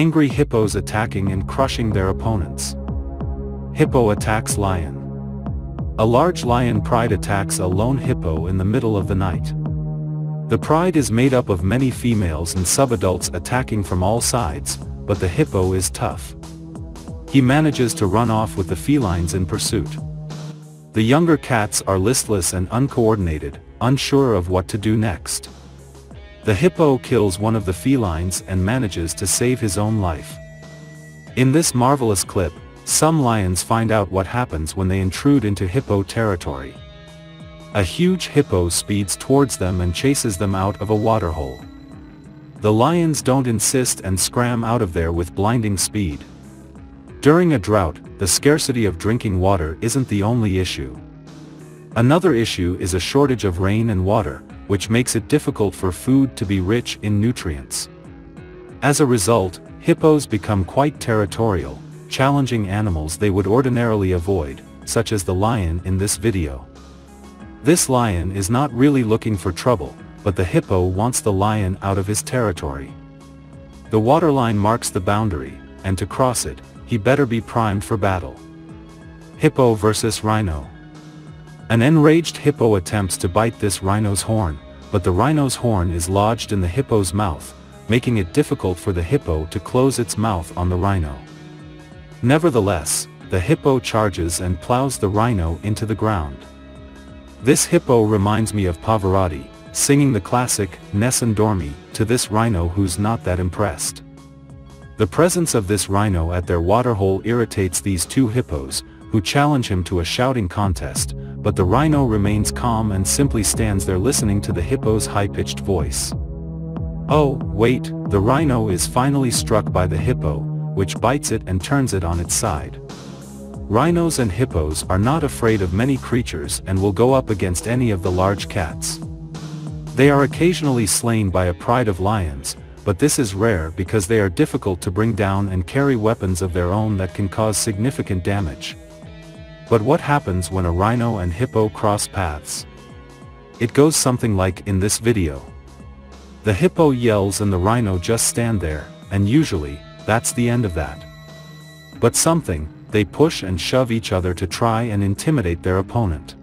Angry hippos attacking and crushing their opponents. Hippo attacks lion. A large lion pride attacks a lone hippo in the middle of the night. The pride is made up of many females and subadults attacking from all sides, but the hippo is tough. He manages to run off with the felines in pursuit. The younger cats are listless and uncoordinated, unsure of what to do next. The hippo kills one of the felines and manages to save his own life. In this marvelous clip, some lions find out what happens when they intrude into hippo territory. A huge hippo speeds towards them and chases them out of a waterhole. The lions don't insist and scram out of there with blinding speed. During a drought, the scarcity of drinking water isn't the only issue. Another issue is a shortage of rain and water, which makes it difficult for food to be rich in nutrients. As a result, hippos become quite territorial, challenging animals they would ordinarily avoid, such as the lion in this video. This lion is not really looking for trouble, but the hippo wants the lion out of his territory. The waterline marks the boundary, and to cross it, he better be primed for battle. Hippo vs Rhino An enraged hippo attempts to bite this rhino's horn, but the rhino's horn is lodged in the hippo's mouth, making it difficult for the hippo to close its mouth on the rhino. Nevertheless, the hippo charges and plows the rhino into the ground. This hippo reminds me of Pavarotti, singing the classic, Nessun Dorma, to this rhino who's not that impressed. The presence of this rhino at their waterhole irritates these two hippos, who challenge him to a shouting contest, but the rhino remains calm and simply stands there listening to the hippo's high-pitched voice. Oh, wait, the rhino is finally struck by the hippo, which bites it and turns it on its side. Rhinos and hippos are not afraid of many creatures and will go up against any of the large cats. They are occasionally slain by a pride of lions, but this is rare because they are difficult to bring down and carry weapons of their own that can cause significant damage. But what happens when a rhino and hippo cross paths? It goes something like in this video. The hippo yells and the rhino just stand there, and usually, that's the end of that. But something, they push and shove each other to try and intimidate their opponent.